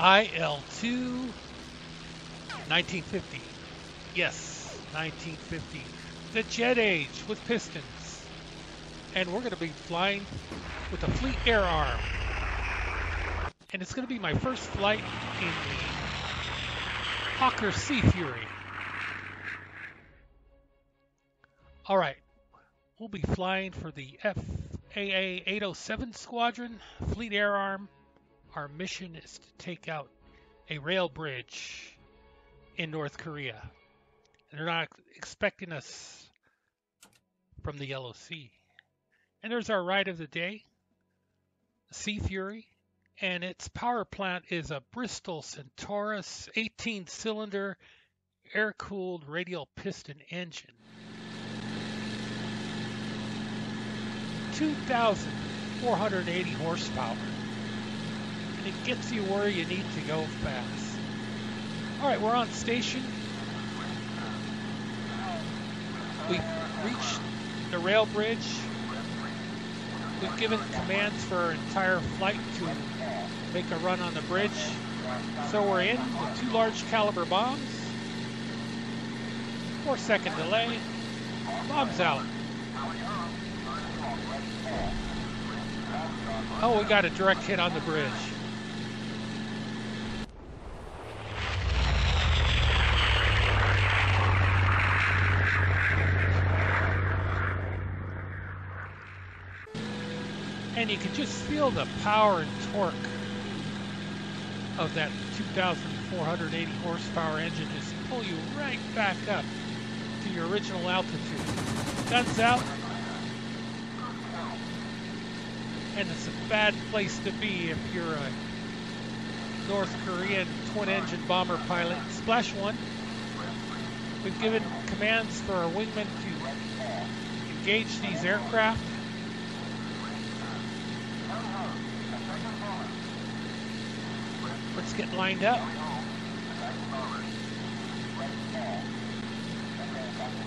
IL-2 1950. Yes, 1950. The jet age with pistons. And we're going to be flying with a Fleet Air Arm. And it's going to be my first flight in the Hawker Sea Fury. All right, we'll be flying for the FAA 807 Squadron, Fleet Air Arm. Our mission is to take out a rail bridge in North Korea. And They're not expecting us from the Yellow Sea. And there's our ride of the day, Sea Fury, and its power plant is a Bristol Centaurus 18 cylinder air cooled radial piston engine. 2,480 horsepower. And it gets you where you need to go fast. Alright, we're on station. We've reached the rail bridge. We've given commands for our entire flight to make a run on the bridge. So we're in with two large caliber bombs. Four second delay. Bombs out. Oh, we got a direct hit on the bridge. And you can just feel the power and torque of that 2,480 horsepower engine just pull you right back up to your original altitude. Guns out, and it's a bad place to be if you're a North Korean twin-engine bomber pilot. Splash one. We've given commands for our wingmen to engage these aircraft. Let's lined up.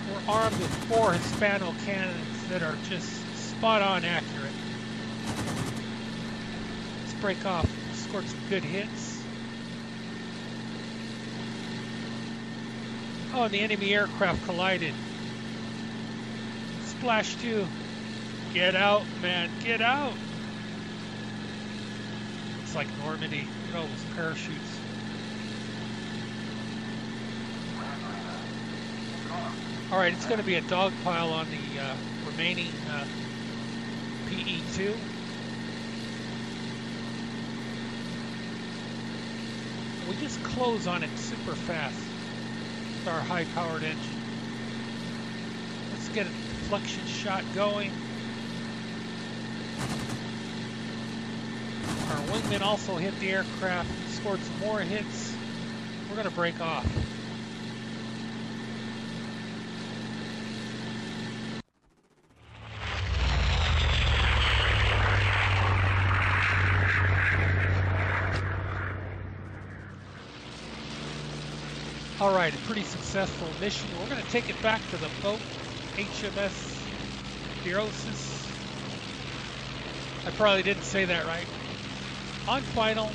We're armed with four Hispano cannons that are just spot on accurate Let's break off, scored some good hits. Oh, the enemy aircraft collided. Splash 2. Get out, man, get out! Like Normandy. At those parachutes. Alright, it's going to be a dog pile on the uh, remaining uh, PE2. we just close on it super fast with our high-powered engine. Let's get a deflection shot going. Wingman also hit the aircraft, scored some more hits. We're going to break off. All right, a pretty successful mission. We're going to take it back to the boat, HMS Berosus. I probably didn't say that right. On final,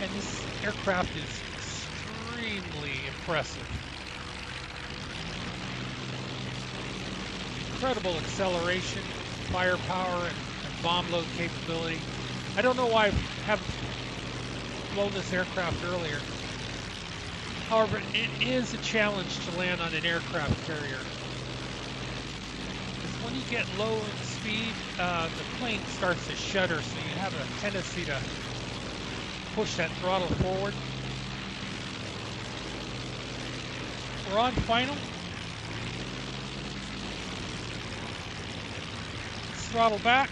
and this aircraft is extremely impressive. Incredible acceleration, firepower, and, and bomb load capability. I don't know why I haven't flown this aircraft earlier. However, it is a challenge to land on an aircraft carrier. When you get low in speed, uh, the plane starts to shudder, so you have a tendency to push that throttle forward. We're on final. Throttle back.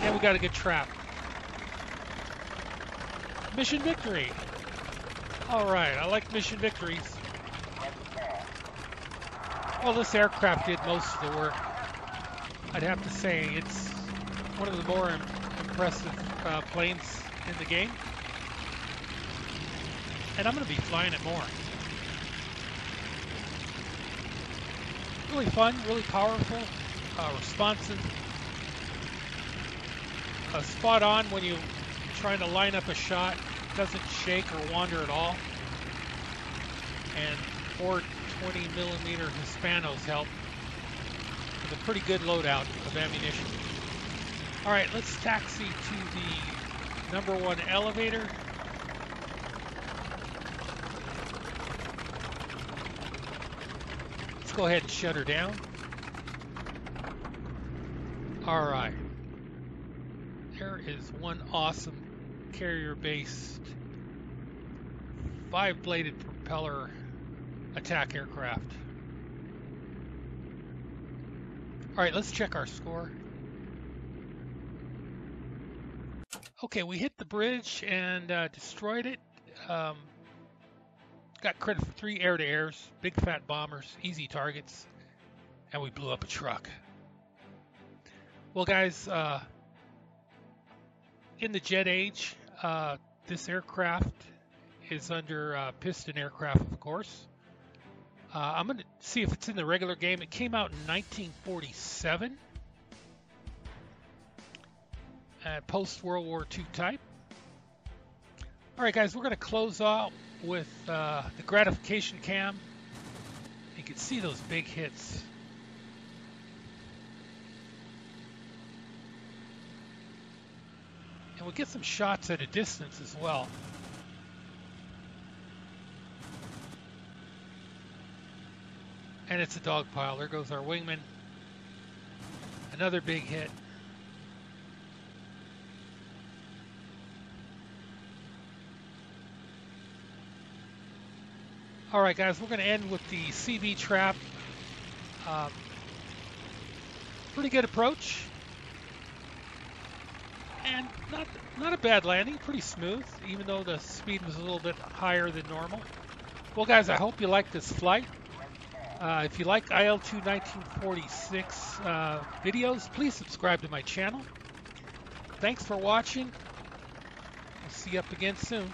And we got a good trap. Mission victory. All right, I like mission victories. Well, this aircraft did most of the work. I'd have to say it's one of the more Im impressive uh, planes in the game. And I'm going to be flying it more. Really fun, really powerful, uh, responsive, uh, spot on when you're trying to line up a shot. Doesn't shake or wander at all. And four 20 millimeter Hispanos help with a pretty good loadout of ammunition. All right, let's taxi to the number one elevator. Let's go ahead and shut her down. All right. There is one awesome carrier-based five-bladed propeller attack aircraft. All right, let's check our score. Okay, we hit the bridge and uh, destroyed it. Um, got credit for three air-to-airs, big fat bombers, easy targets, and we blew up a truck. Well, guys, uh, in the jet age, uh, this aircraft is under uh, piston aircraft, of course. Uh, I'm going to see if it's in the regular game. It came out in 1947. Uh, post World War II type. All right, guys, we're going to close out with uh, the gratification cam. You can see those big hits. And we'll get some shots at a distance as well. And it's a dog pile. There goes our wingman. Another big hit. All right, guys, we're going to end with the CB trap. Um, pretty good approach. And not not a bad landing, pretty smooth, even though the speed was a little bit higher than normal. Well, guys, I hope you liked this flight. Uh, if you like IL-2 1946 uh, videos, please subscribe to my channel. Thanks for watching. We'll see you up again soon.